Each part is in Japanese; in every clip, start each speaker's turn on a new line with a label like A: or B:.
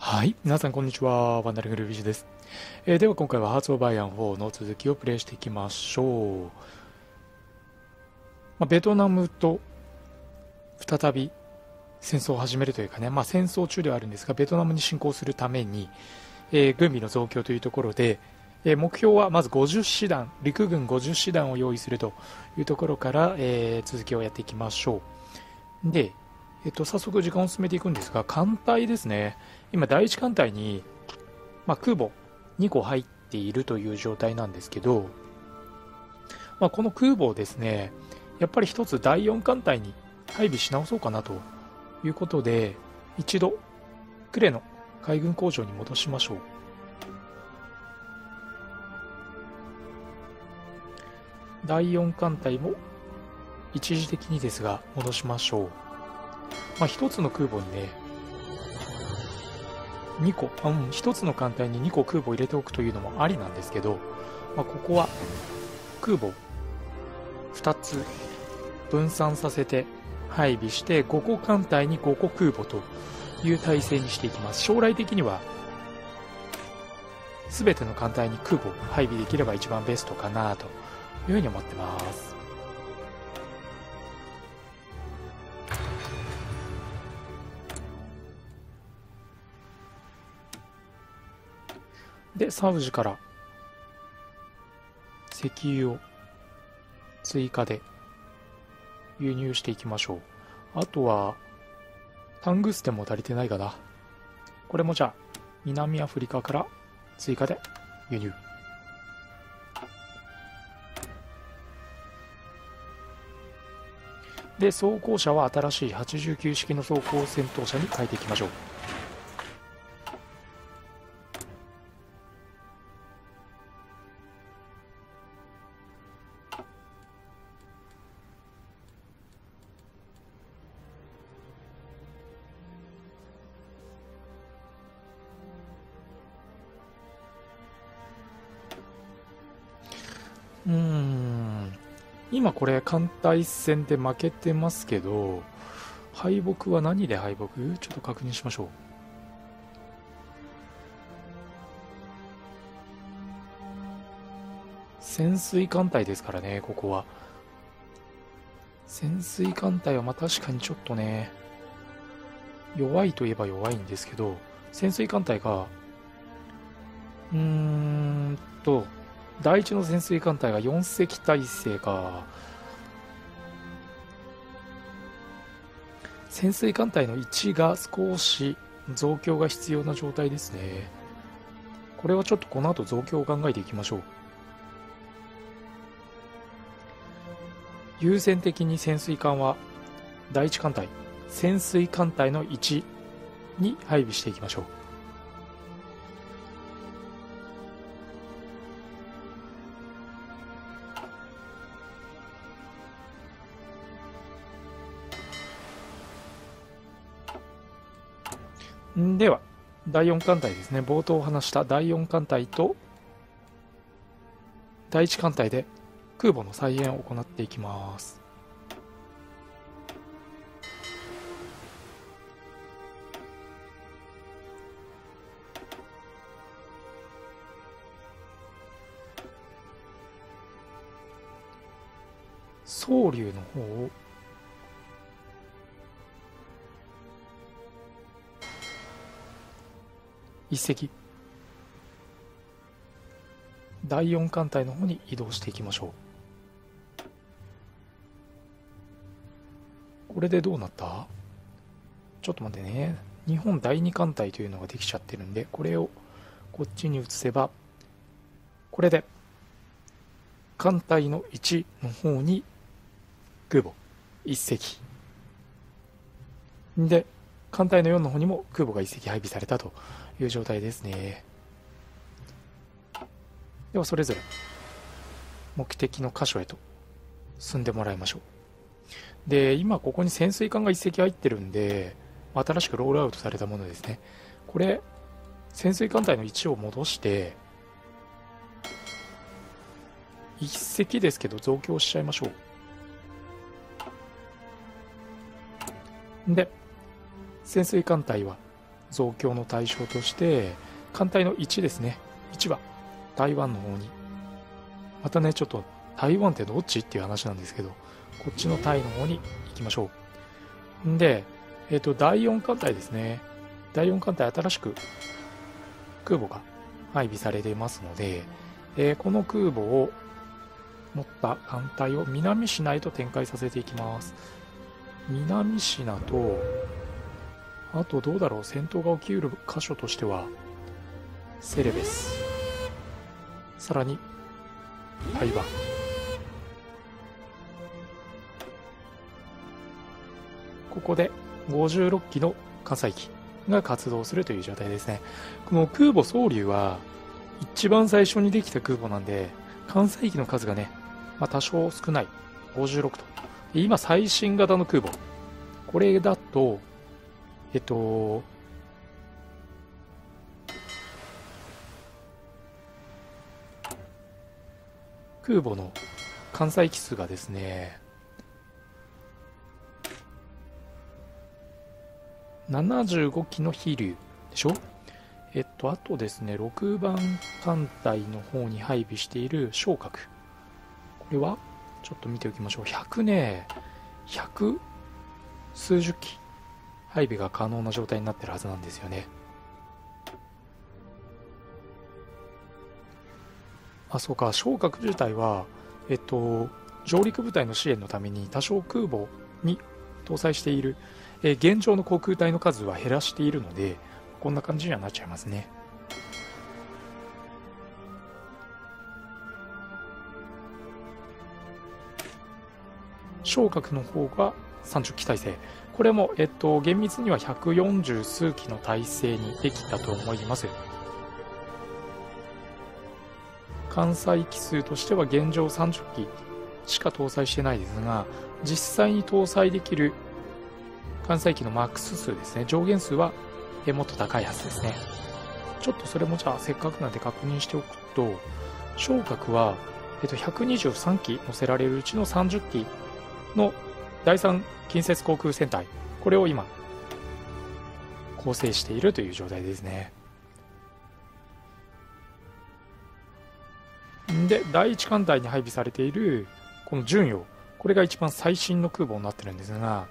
A: はい。皆さん、こんにちは。ワンダリングルービージです。えーでは、今回はハーツ・オブ・バイアン4の続きをプレイしていきましょう。まあ、ベトナムと再び戦争を始めるというかね、まあ、戦争中ではあるんですが、ベトナムに侵攻するために、えー軍備の増強というところで、えー目標はまず50師団、陸軍50師団を用意するというところから、えー続きをやっていきましょう。で、えっと、早速時間を進めていくんですが、艦隊ですね。今、第一艦隊に、まあ、空母2個入っているという状態なんですけど、まあ、この空母をですね、やっぱり一つ第4艦隊に配備し直そうかなということで、一度、呉の海軍工場に戻しましょう。第4艦隊も一時的にですが戻しましょう。まあ、一つの空母にね、2個、うん、1つの艦隊に2個空母を入れておくというのもありなんですけど、まあ、ここは空母2つ分散させて配備して5個艦隊に5個空母という体制にしていきます。将来的には全ての艦隊に空母を配備できれば一番ベストかなというふうに思ってます。でサウジから石油を追加で輸入していきましょう。あとはタングステも足りてないかな。これもじゃあ南アフリカから追加で輸入。で装甲車は新しい89式の装甲戦闘車に変えていきましょう。これ艦隊戦で負けてますけど敗北は何で敗北？ちょっと確認しましょう。潜水艦隊ですからねここは。潜水艦隊はまあ確かにちょっとね弱いといえば弱いんですけど潜水艦隊がうーんと第一の潜水艦隊が4隻体制か。潜水艦隊の1が少し増強が必要な状態ですね。これはちょっとこの後増強を考えていきましょう。優先的に潜水艦は第一艦隊潜水艦隊の1に配備していきましょう。では第4艦隊ですね。冒頭話した第4艦隊と第1艦隊で空母の再演を行っていきます。総流の方を一隻第4艦隊の方に移動していきましょう。これでどうなった？ちょっと待ってね。日本第2艦隊というのができちゃってるんでこれをこっちに移せばこれで艦隊の1の方に空母1隻。で艦隊の4の方にも空母が1隻配備されたと。いう状態ですね。ではそれぞれ目的の箇所へと進んでもらいましょう。で今ここに潜水艦が1隻入ってるんで新しくロールアウトされたものですね。これ潜水艦隊の1を戻して1隻ですけど増強しちゃいましょう。で潜水艦隊は増強の対象として艦隊の1ですね。1は台湾の方に。またねちょっと台湾ってどっち？っていう話なんですけどこっちのタイの方に行きましょう。んで、えっ、ー、と第4艦隊ですね。第4艦隊新しく空母が配備されていますので、えー、この空母を持った艦隊を南シナへと展開させていきます。南シナとあとどうだろう戦闘が起きうる箇所としてはセレベス。さらに台湾ここで56機の火災機が活動するという状態ですね。この空母総流は一番最初にできた空母なんで艦載機の数がね、まあ、多少少ない。56と。今最新型の空母。これだとえっと空母の艦載機数がですね75機の飛竜でしょ？えっと、あとですね、6番艦隊の方に配備している昇格。これはちょっと見ておきましょう。100ね、100数十機配備が可能な状態になってるはずなんですよね。あ、そうか、昇格自体は、えっと、上陸部隊の支援のために多少空母に搭載している、え現状の航空隊の数は減らしているので、こんな感じにはなっちゃいますね。昇格の方が30機体制。これも、えっと、厳密には140数機の体制にできたと思います。関西機数としては現状30機しか搭載してないですが、実際に搭載できる関西機のマックス数ですね、上限数はもっと高いはずですね。ちょっとそれもじゃあせっかくなんで確認しておくと、昇格は、えっと、123機乗せられるうちの30機の第3近接航空戦隊、これを今、構成しているという状態ですね。で、第1艦隊に配備されている、この巡洋、これが一番最新の空母になってるんですが、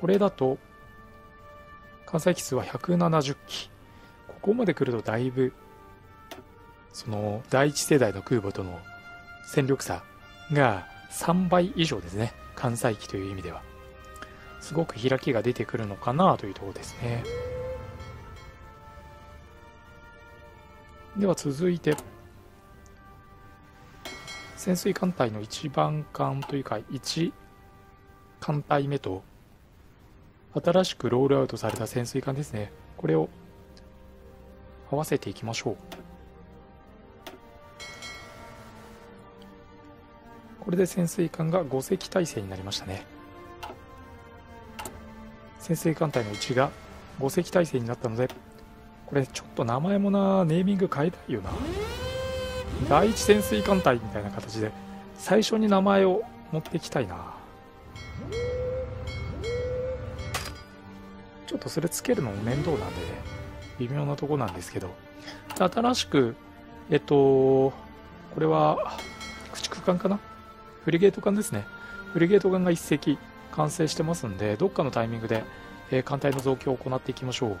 A: これだと、関西機数は170機。ここまで来るとだいぶ、その、第一世代の空母との戦力差が3倍以上ですね。関西機という意味では。すごく開きが出てくるのかなというところですね。では続いて、潜水艦隊の1番艦というか、1艦隊目と新しくロールアウトされた潜水艦ですね。これを合わせていきましょう。これで潜水艦が5隻体制になりましたね。潜水艦隊の1が5隻体制になったので、これちょっと名前もな、ネーミング変えたいよな。第一潜水艦隊みたいな形で、最初に名前を持ってきたいな。ちょっとそれつけるのも面倒なんでね、微妙なとこなんですけど、新しく、えっと、これは、駆逐艦かな？フリゲート艦ですね。フリゲート艦が1隻完成してますんで、どっかのタイミングで、えー、艦隊の増強を行っていきましょう。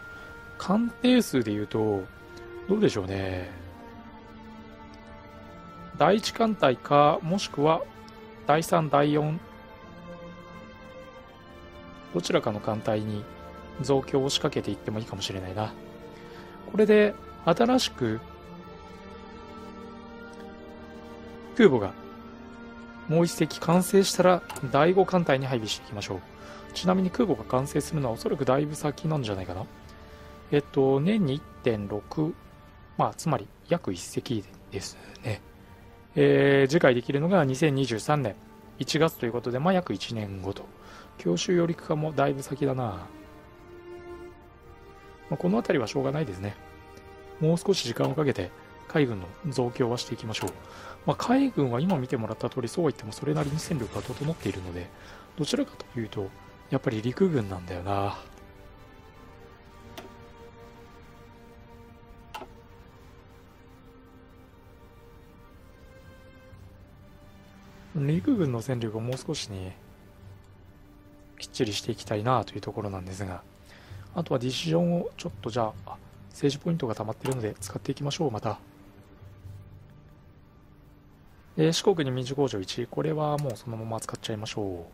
A: 艦艇数で言うと、どうでしょうね。第1艦隊か、もしくは第3、第4、どちらかの艦隊に増強を仕掛けていってもいいかもしれないな。これで新しく空母がもう一隻完成したら第5艦隊に配備していきましょう。ちなみに空母が完成するのはおそらくだいぶ先なんじゃないかな。えっと、年に1.6、まあ、つまり約1隻ですね。えー、次回できるのが2023年1月ということで、まあ、約1年後と。教習よりかもだいぶ先だな。まあ、この辺りはしょうがないですね。もう少し時間をかけて海軍の増強はしていきましょう。まあ、海軍は今見てもらった通りそうは言ってもそれなりに戦力が整っているのでどちらかというとやっぱり陸軍なんだよな陸軍の戦力をもう少しねきっちりしていきたいなというところなんですがあとはディシジョンをちょっとじゃあ政治ポイントが溜まっているので使っていきましょうまた。で四国に民主工場1、これはもうそのまま使っちゃいましょ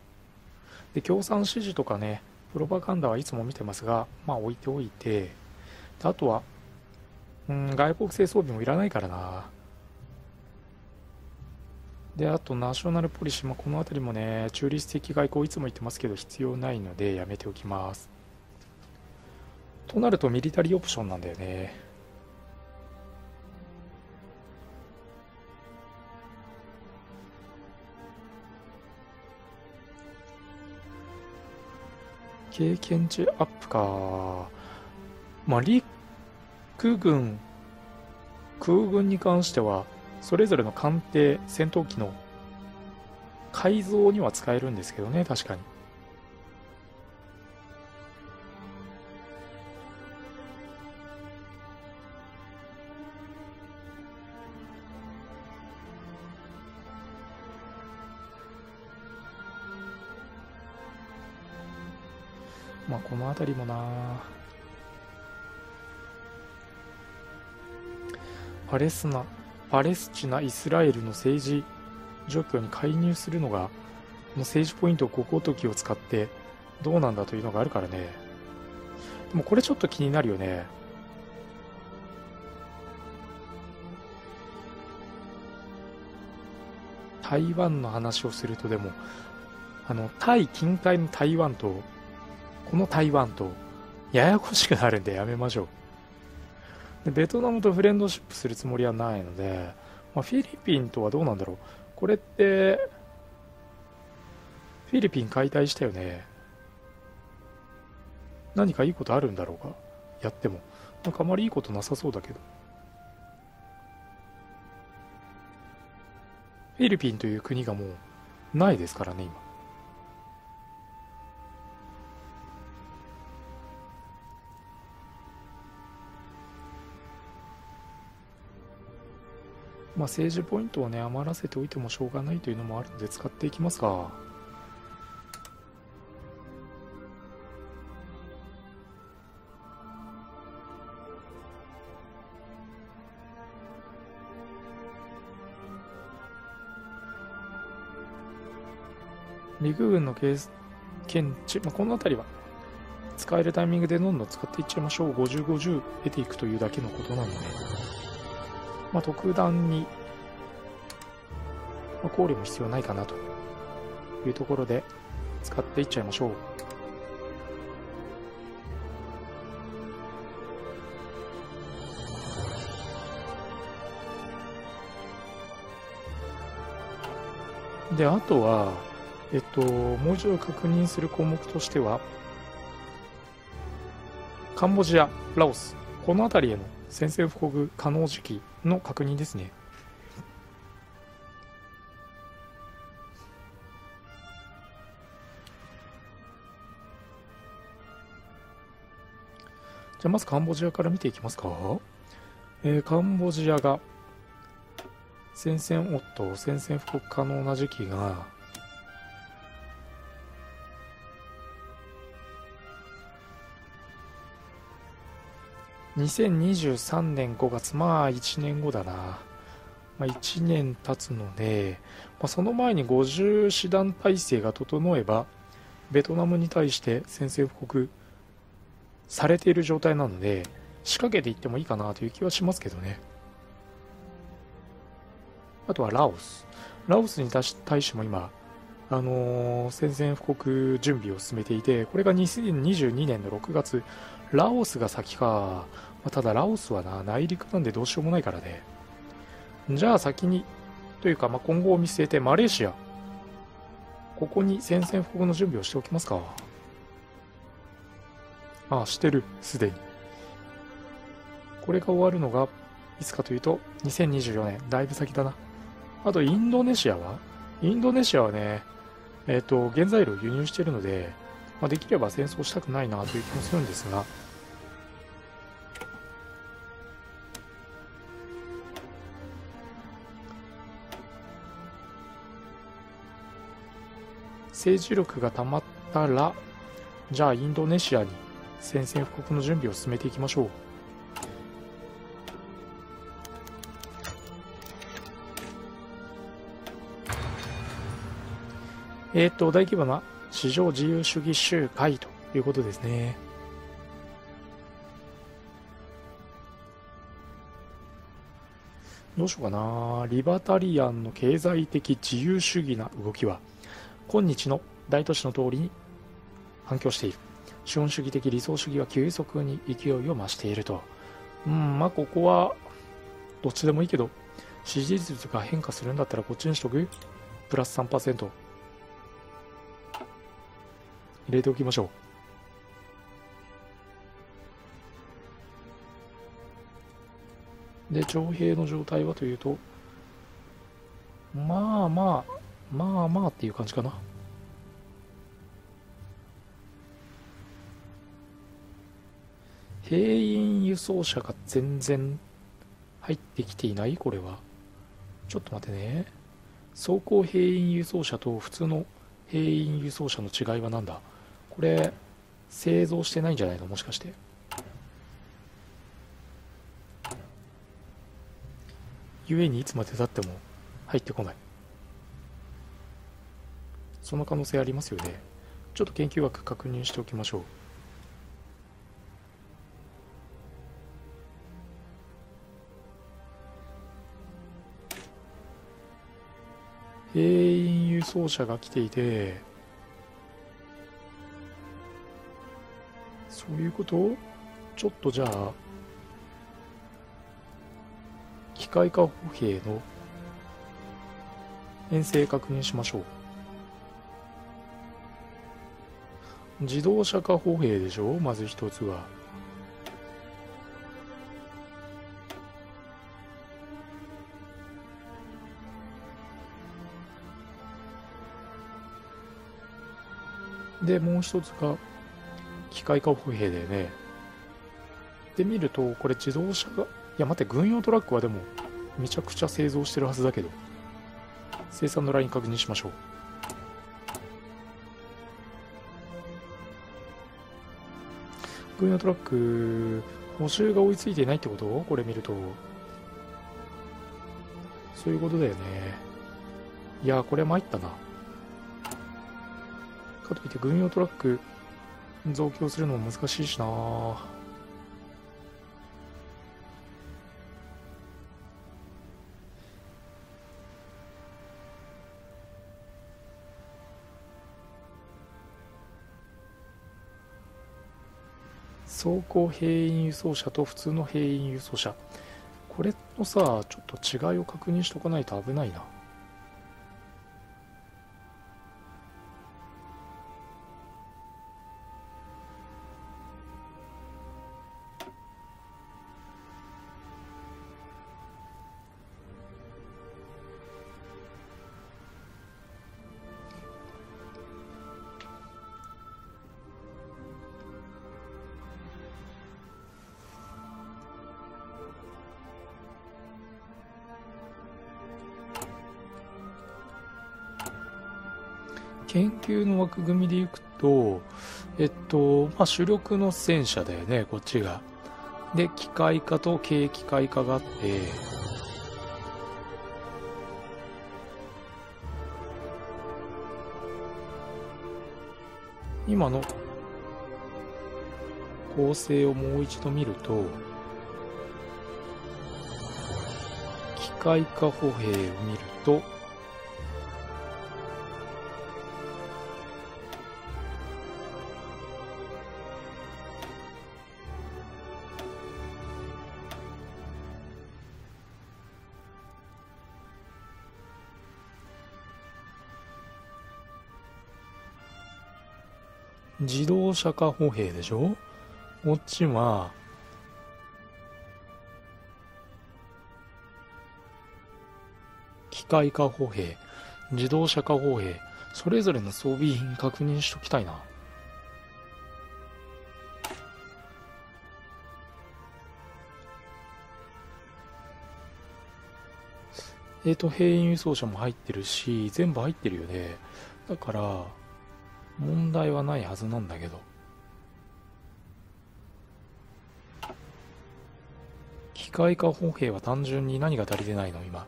A: う。で、共産支持とかね、プロパガンダはいつも見てますが、まあ置いておいて、あとは、うん、外国製装備もいらないからな。で、あと、ナショナルポリシー、まあ、この辺りもね、中立的外交いつも言ってますけど、必要ないのでやめておきます。となると、ミリタリーオプションなんだよね。経験値アップか。まあ、陸軍、空軍に関しては、それぞれの艦艇、戦闘機の改造には使えるんですけどね、確かに。まあこの辺りもな。パレスナパレスチナ・イスラエルの政治状況に介入するのがこの政治ポイント5ごときを使ってどうなんだというのがあるからね。でもこれちょっと気になるよね。台湾の話をするとでもあのタイ近海の台湾とこの台湾とややこしくなるんでやめましょう。でベトナムとフレンドシップするつもりはないので、まあ、フィリピンとはどうなんだろう。これってフィリピン解体したよね。何かいいことあるんだろうか？やっても。なんかあまりいいことなさそうだけど。フィリピンという国がもうないですからね今。まあ、政治ポイントをね余らせておいてもしょうがないというのもあるので使っていきます。か。陸軍の検知、まあ、この辺りは使えるタイミングでどんどん使っていっちゃいましょう。50、50得ていくというだけのことなので。まあ、特段に、まあ、考慮も必要ないかなと。いうところで使っていっちゃいましょう。で、あとは、えっと、もう一度確認する項目としては、カンボジア、ラオス、この辺りへの宣戦布告可能時期。の確認ですね。じゃあまずカンボジアから見ていきますか。えー、カンボジアが戦線夫、宣戦布告可能な時期が2023年5月、まあ1年後だな。まあ、1年経つので、まあ、その前に50師団体制が整えば、ベトナムに対して宣戦布告されている状態なので、仕掛けていってもいいかなという気はしますけどね。あとはラオス。ラオスに対しても今、あのー、宣戦布告準備を進めていて、これが2022年の6月、ラオスが先か。ま、ただラオスはな、内陸なんでどうしようもないからね。じゃあ先に、というか、まあ、今後を見据えてマレーシア。ここに宣戦布告の準備をしておきますか。ああ、してる、すでに。これが終わるのが、いつかというと、2024年、だいぶ先だな。あと、インドネシアは？インドネシアはね、えっ、ー、と、原材料を輸入してるので、まあ、できれば戦争したくないなという気もするんですが、政治力がたまったらじゃあインドネシアに宣戦布告の準備を進めていきましょう。えっ、と大規模な市場自由主義集会ということですね。どうしようかな。リバタリアンの経済的自由主義な動きは。今日の大都市の通りに反響している。資本主義的理想主義は急速に勢いを増していると。うんまあここはどっちでもいいけど支持率が変化するんだったらこっちにしとく？プラス3%入れておきましょう。で徴兵の状態はというとまあまあまあまあっていう感じかな。兵員輸送車が全然入ってきていない？これは。ちょっと待ってね。走行兵員輸送車と普通の兵員輸送車の違いは何だ？これ製造してないんじゃないの？もしかして。故にいつまでたっても入ってこない。その可能性ありますよね。ちょっと研究枠確認しておきましょう。兵員輸送車が来ていてそういうこと？ちょっとじゃあ機械化歩兵の編成確認しましょう。自動車化歩兵でしょ？まず一つは。でもう一つが機械化歩兵でね。で見るとこれ自動車がいや待って軍用トラックはでもめちゃくちゃ製造してるはずだけど生産のライン確認しましょう。軍用トラック補修が追いついていないってこと？これ見ると。そういうことだよね。いやこれ参ったな。かといって軍用トラック増強するのも難しいしな走行兵員輸送車と普通の兵員輸送車。これのさちょっと違いを確認しとかないと危ないな。組でいくと、えっと、まあ、主力の戦車だよね、こっちが。で、機械化と軽機械化があって、今の構成をもう一度見ると、機械化歩兵を見ると、自動車化歩兵でしょ？こっちは、機械化歩兵、自動車化歩兵、それぞれの装備品確認しときたいな。えっ、ー、と、兵員輸送車も入ってるし、全部入ってるよね。だから、問題はないはずなんだけど。機械化歩兵は単純に何が足りてないの今。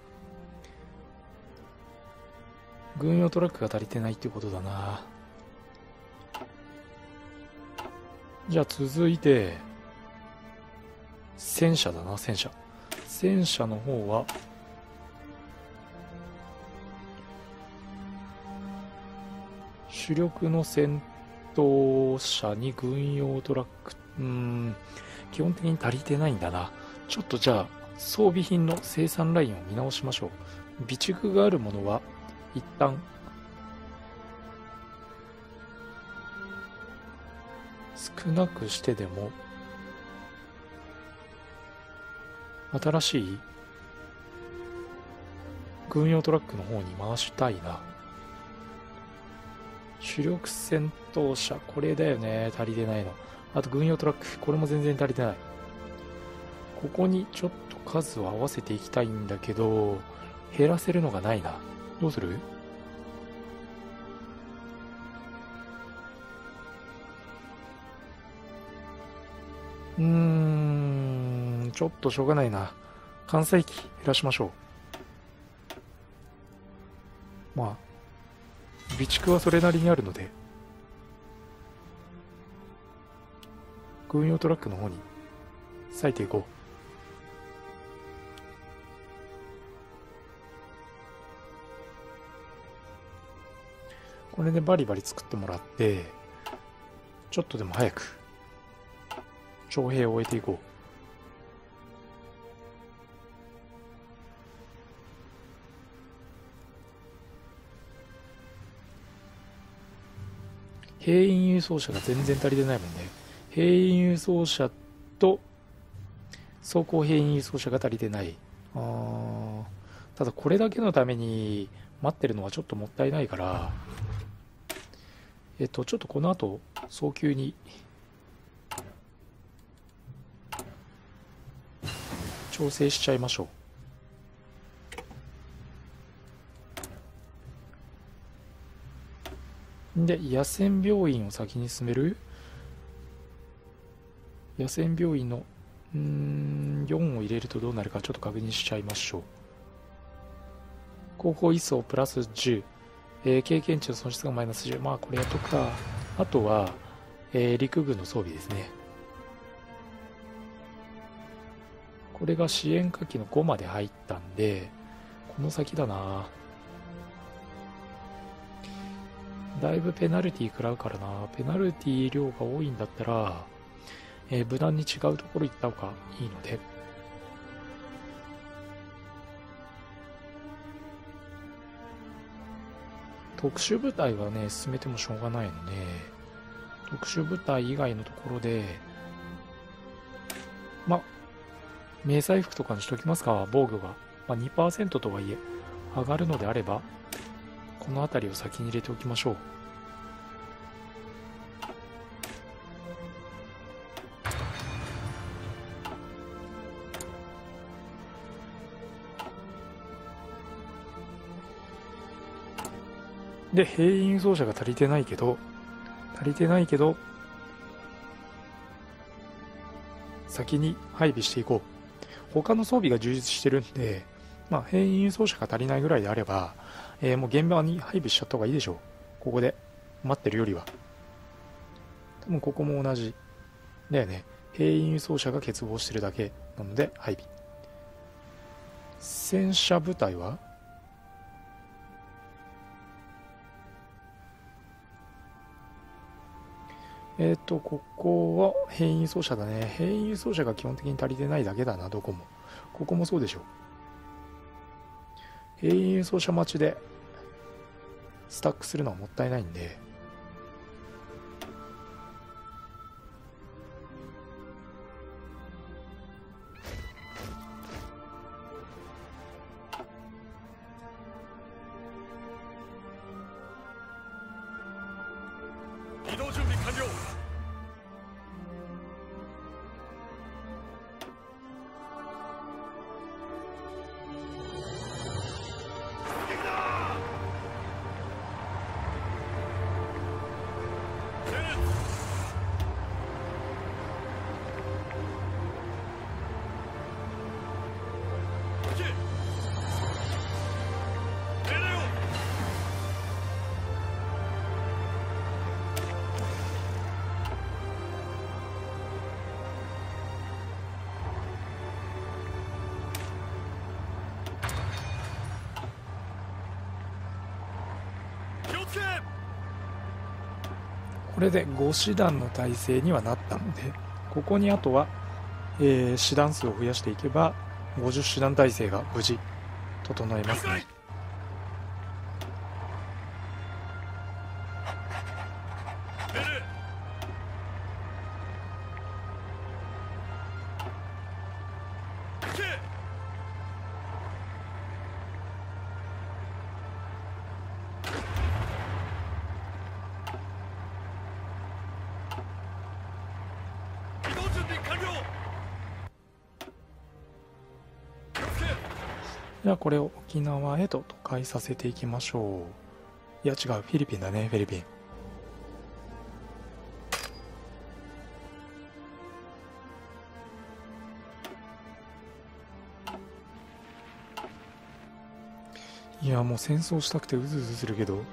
A: 軍用トラックが足りてないってことだな。じゃあ続いて戦車だな戦車。戦車の方は主力の戦闘車に軍用トラック。うん。基本的に足りてないんだな。ちょっとじゃあ装備品の生産ラインを見直しましょう。備蓄があるものは一旦少なくしてでも新しい軍用トラックの方に回したいな。主力戦闘車これだよね。足りてないの。あと軍用トラック。これも全然足りてない。ここにちょっと数を合わせていきたいんだけど減らせるのがないな。どうする？うーんちょっとしょうがないな。関西機減らしましょう。まあ備蓄はそれなりにあるので軍用トラックの方に割いていこう。これでバリバリ作ってもらってちょっとでも早く徴兵を終えていこう。兵員輸送車が全然足りてないもんね。兵員輸送車と装甲兵員輸送車が足りてない。あただこれだけのために待ってるのはちょっともったいないからえっとちょっとこの後早急に調整しちゃいましょう。で野戦病院を先に進める？野戦病院のうん4を入れるとどうなるかちょっと確認しちゃいましょう。後方位相プラス10、えー、経験値の損失がマイナス10まあこれやっとくか。あとは、えー、陸軍の装備ですね。これが支援火器の5まで入ったんで、この先だな。だいぶペナルティ食らうからな。ペナルティ量が多いんだったら、えー、無難に違うところ行った方がいいので、特殊部隊はね、進めてもしょうがないので、特殊部隊以外のところで、ま、迷彩服とかにしときますか、防御が。まあ、2%とはいえ、上がるのであれば、この辺りを先に入れておきましょう。で、兵員輸送車が足りてないけど、足りてないけど、先に配備していこう。他の装備が充実してるんで、まあ、兵員輸送車が足りないぐらいであれば、えー、もう現場に配備しちゃった方がいいでしょう。ここで。待ってるよりは。多分ここも同じ。だよね。兵員輸送車が欠乏してるだけなので配備。戦車部隊は？えっ、ー、と、ここは兵員輸送車だね。兵員輸送車が基本的に足りてないだけだな、どこも。ここもそうでしょう。永遠輸送車待ちでスタックするのはもったいないんで、これで5師団の体制にはなったのでここにあとは、えー、師団数を増やしていけば50師団体制が無事整えますね。じゃあこれを沖縄へと都会させていきましょう。いや違う、フィリピンだね、フィリピン。いやもう戦争したくてうずうずするけど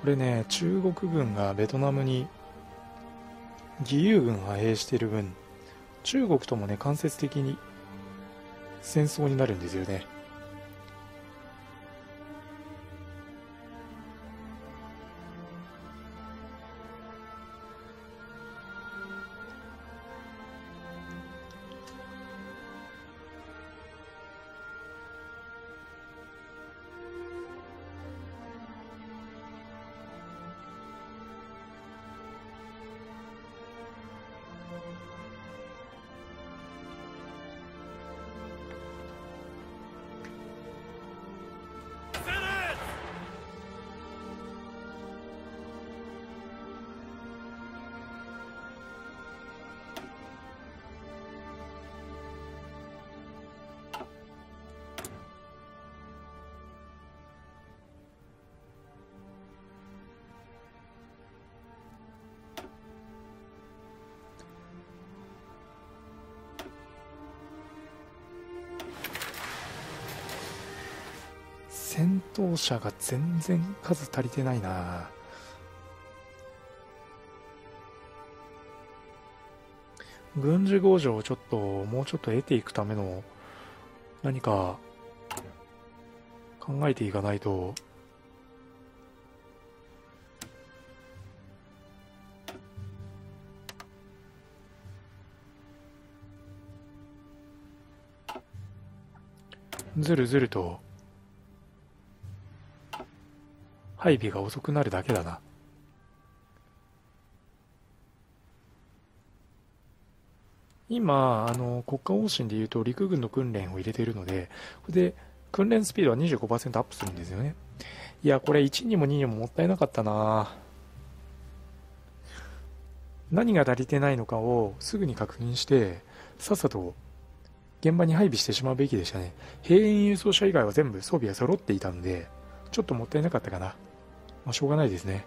A: これね中国軍がベトナムに義勇軍派兵している分中国ともね間接的に戦争になるんですよね戦闘車が全然数足りてないな。軍事工場をちょっともうちょっと得ていくための何か考えていかないと。ずるずると。配備が遅くなるだけだな。今、あの、国家方針で言うと陸軍の訓練を入れているので、これで訓練スピードは25%アップするんですよね。いや、これ1にも2にももったいなかったな何が足りてないのかをすぐに確認して、さっさと現場に配備してしまうべきでしたね。兵員輸送車以外は全部装備が揃っていたので、ちょっともったいなかったかな。まあ、しょうがないですね。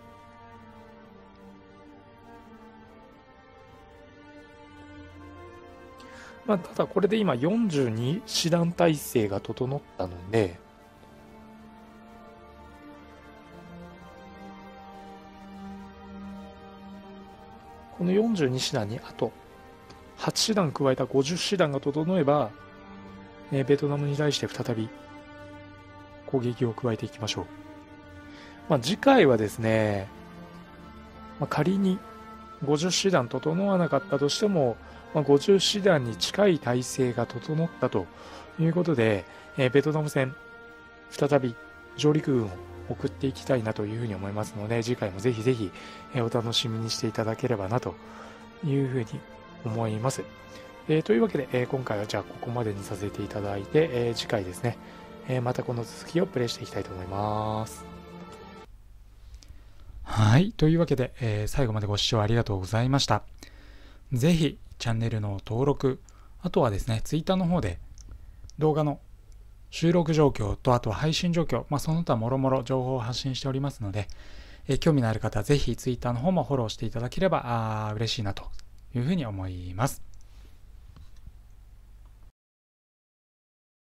A: まあ、ただこれで今42師団体制が整ったので、この42師団にあと8師団加えた50師団が整えば、えベトナムに対して再び攻撃を加えていきましょう。まあ、次回はですね、まあ、仮に50師団整わなかったとしても、まあ、50師団に近い体制が整ったということで、えー、ベトナム戦、再び上陸軍を送っていきたいなというふうに思いますので、次回もぜひぜひ、えー、お楽しみにしていただければなというふうに思います。えー、というわけで、え今回はじゃあここまでにさせていただいて、え次回ですね、えまたこの続きをプレイしていきたいと思います。はい。というわけで、えー、最後までご視聴ありがとうございました。ぜひ、チャンネルの登録、あとはですね、Twitter の方で動画の収録状況と、あとは配信状況、まあ、その他もろもろ情報を発信しておりますので、えー、興味のある方はぜひ Twitter の方もフォローしていただければあ嬉しいなというふうに思います。